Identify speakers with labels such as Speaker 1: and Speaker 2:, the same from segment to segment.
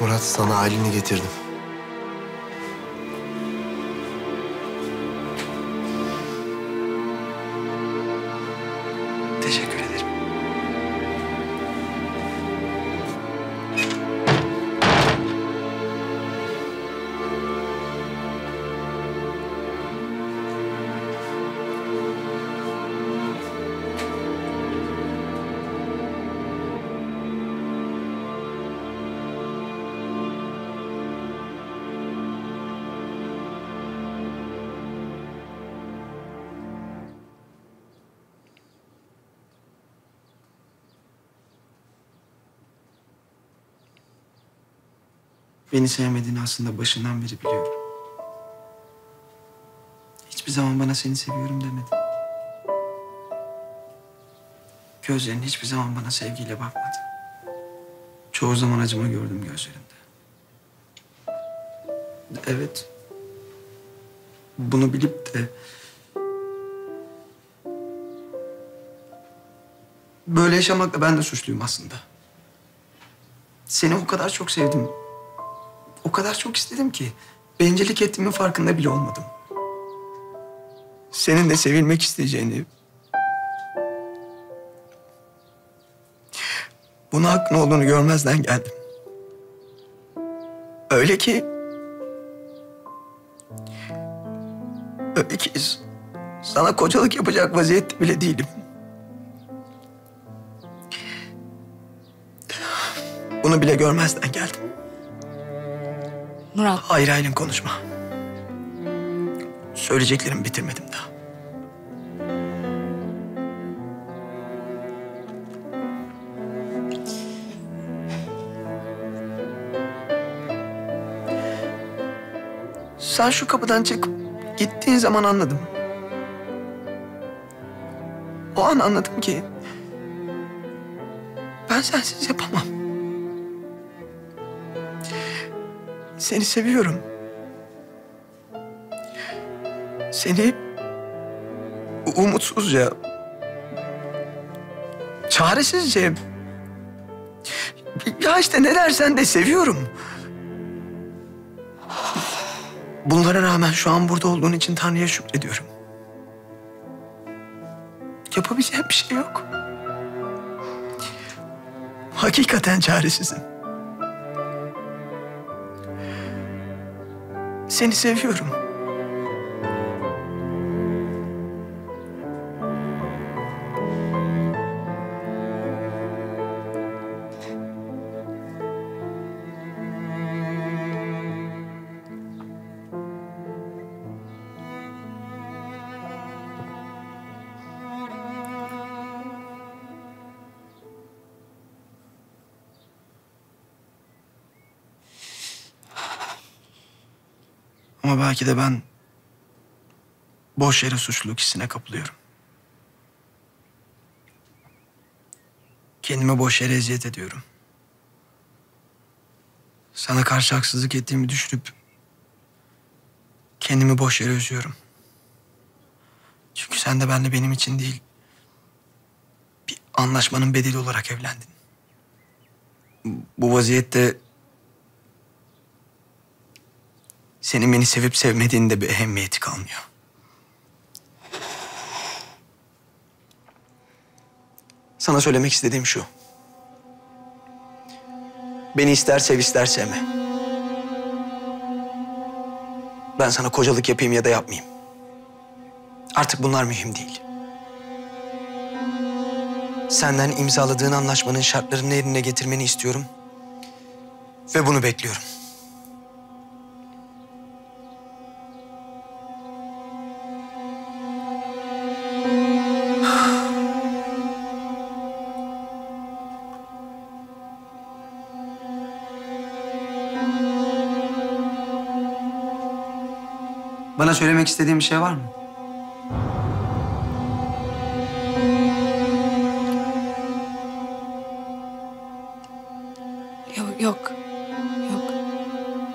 Speaker 1: Murat sana Aylin'i getirdim.
Speaker 2: Beni sevmediğini aslında başından beri biliyorum. Hiçbir zaman bana seni seviyorum demedin. Gözlerin hiçbir zaman bana sevgiyle bakmadı. Çoğu zaman acıma gördüm gözlerinde. Evet. Bunu bilip de... Böyle yaşamakla ben de suçluyum aslında. Seni o kadar çok sevdim. O kadar çok istedim ki bencillik ettiğimin farkında bile olmadım. Senin de sevilmek isteyeceğini... Buna hakkın olduğunu görmezden geldim. Öyle ki... Öyle ki sana kocalık yapacak vaziyette bile değilim. Bunu bile görmezden geldim.
Speaker 3: Murat,
Speaker 2: Hayır Aylin konuşma. Söyleyeceklerimi bitirmedim daha. Sen şu kapıdan çıkıp gittiğin zaman anladım. O an anladım ki ben sensiz yapamam. Seni seviyorum. Seni umutsuzca, çaresizce... Ya işte ne dersen de seviyorum. Bunlara rağmen şu an burada olduğun için Tanrı'ya şükrediyorum. Yapabileceğim bir şey yok. Hakikaten çaresizim. Seni seviyorum. Ama belki de ben boş yere suçluluk hissine kapılıyorum. Kendime boş yere eziyet ediyorum. Sana karşı haksızlık ettiğimi düşünüp kendimi boş yere üzüyorum. Çünkü sen de benle benim için değil, bir anlaşmanın bedeli olarak evlendin. Bu vaziyette senin beni sevip sevmediğinde bir ehemmiyeti kalmıyor. Sana söylemek istediğim şu. Beni ister sev ister sevme. Ben sana kocalık yapayım ya da yapmayayım. Artık bunlar mühim değil. Senden imzaladığın anlaşmanın şartlarını yerine getirmeni istiyorum. Ve bunu bekliyorum.
Speaker 4: Bana söylemek istediğin bir şey var mı?
Speaker 3: yok, yok, yok.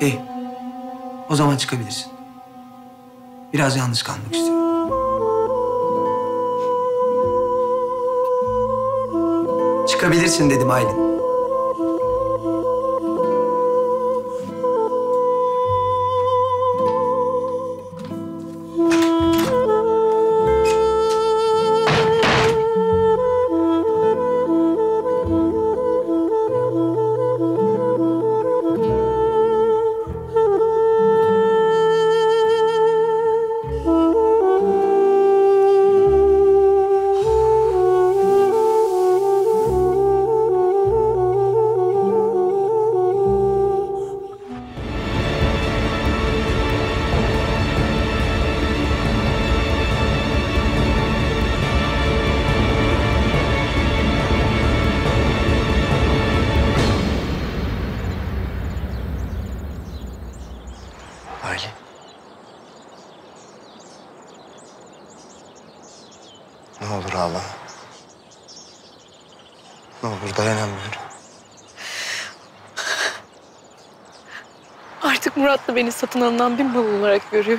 Speaker 4: İyi. O zaman çıkabilirsin. Biraz yalnız kalmak istiyorum. Çıkabilirsin dedim Aylin.
Speaker 5: Ne olur ağlama. Ne olur dayanamıyorum.
Speaker 3: Artık Murat da beni satın alınan bir mal olarak görüyor.